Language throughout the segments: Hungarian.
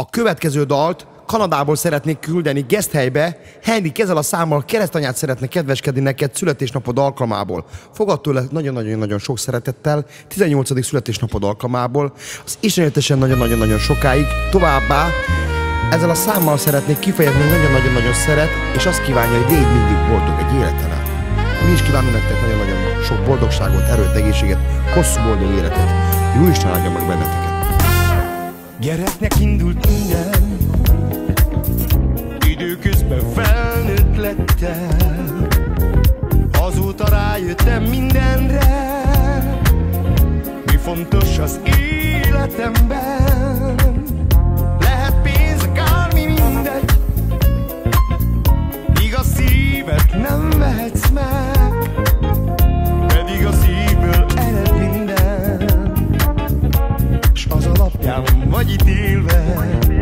A következő dalt Kanadából szeretnék küldeni Geszthelybe. Henry kezel a számmal keresztanyát szeretne kedveskedni neked születésnapod alkalmából. Fogad tőle nagyon-nagyon-nagyon sok szeretettel, 18. születésnapod alkalmából. Az istenetesen nagyon-nagyon-nagyon sokáig. Továbbá ezzel a számmal szeretnék kifejezni, hogy nagyon-nagyon-nagyon szeret, és azt kívánja, hogy légy mindig boldog egy életen át. Mi is kívánunk nektek nagyon-nagyon sok boldogságot, erőt, egészséget, hosszú boldog életet. Jó Isten áldja meg benneteket! Gyereknek indult minden. Időközben felnőtt lettem. Azóta rájöttem mindenre. Mi fontos az életemben? Lehet pénz, akármi mindegy. A szívet nem vehetsz meg Pedig a ered minden S az alapján hogy ítél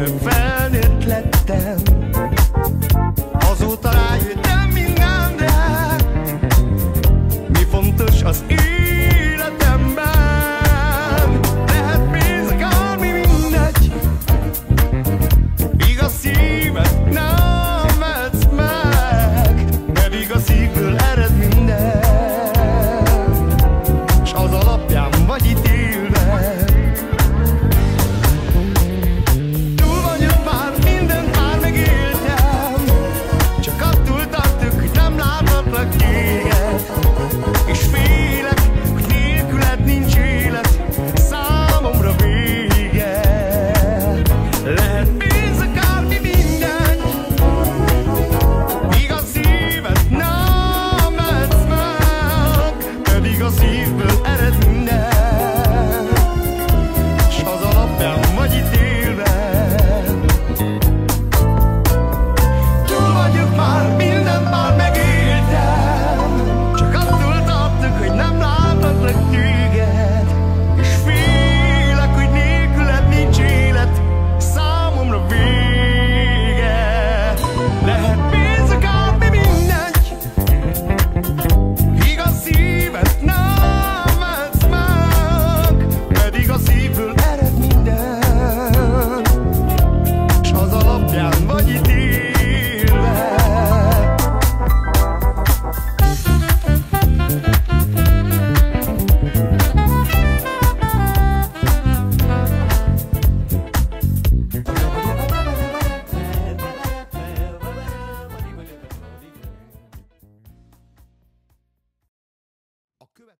minden Időközben felnőtt lettem